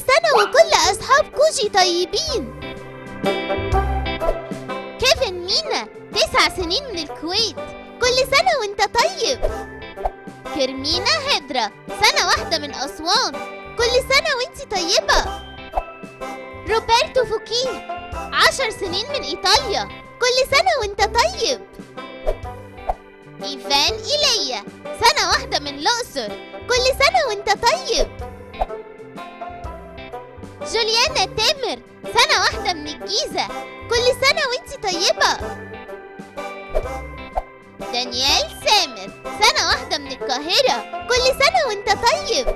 سنة وكل أصحاب كوجي طيبين. كيفن مينا تسع سنين من الكويت. كل سنة وانت طيب. كرمينا هدرة سنة واحدة من أسوان. كل سنة وانت طيبة. روبرتو فوكيه عشر سنين من إيطاليا. كل سنة وانت طيب. إيفان إيليا سنة واحدة من الأقصر. كل سنة وانت طيب. جوليانا تامر سنة واحدة من الجيزة. كل سنة وانت طيبة. دانيال سامر سنة واحدة من القاهرة. كل سنة وانت طيب.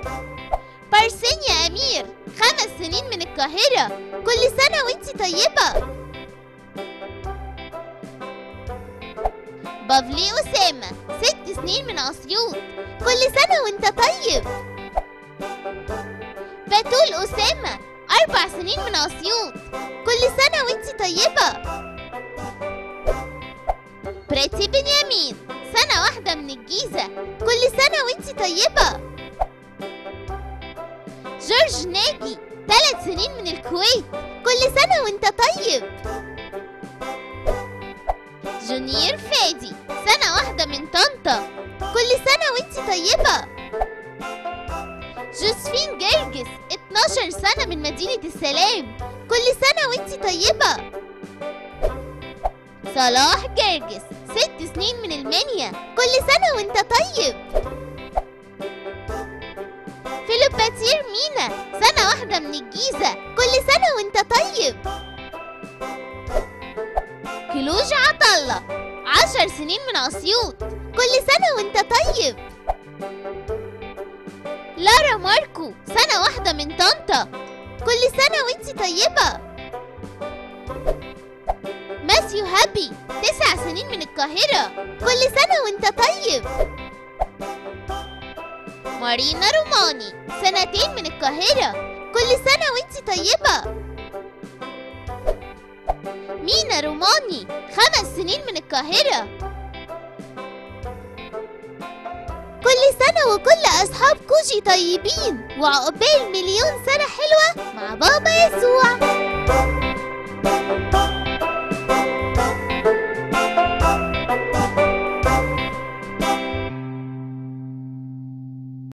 بارسينيا أمير خمس سنين من القاهرة. كل سنة وانت طيبة. بافلي أسامة ست سنين من أسيوط. كل سنة وانت طيب. بتول أسامة أربع سنين من أسيوط كل سنة وانت طيبة. بريتي بنيامين سنة واحدة من الجيزة. كل سنة وانت طيبة. جورج ناجي ثلاث سنين من الكويت. كل سنة وإنت طيب. جونير فادي. سنة واحدة من طنطا. كل سنة وانت طيبة. جرجس 12 سنة من مدينة السلام. كل سنة وانت طيبة. صلاح جرجس ست سنين من المنيا. كل سنة وانت طيب. فيلوباتير مينا سنة واحدة من الجيزة. كل سنة وانت طيب. كلوج عطلة عشر سنين من أسيوط كل سنة وانت طيب. لارا ماركو سنة واحدة من طنطا. كل سنة وانت طيبة. ماثيو هابي تسع سنين من القاهرة. كل سنة وانت طيب. مارينا روماني سنتين من القاهرة. كل سنة وانت طيبة. مينا روماني خمس سنين من القاهرة. سنة وكل أصحاب كوجي طيبين. وعقبال مليون سنة حلوة مع بابا يسوع.